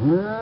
hmm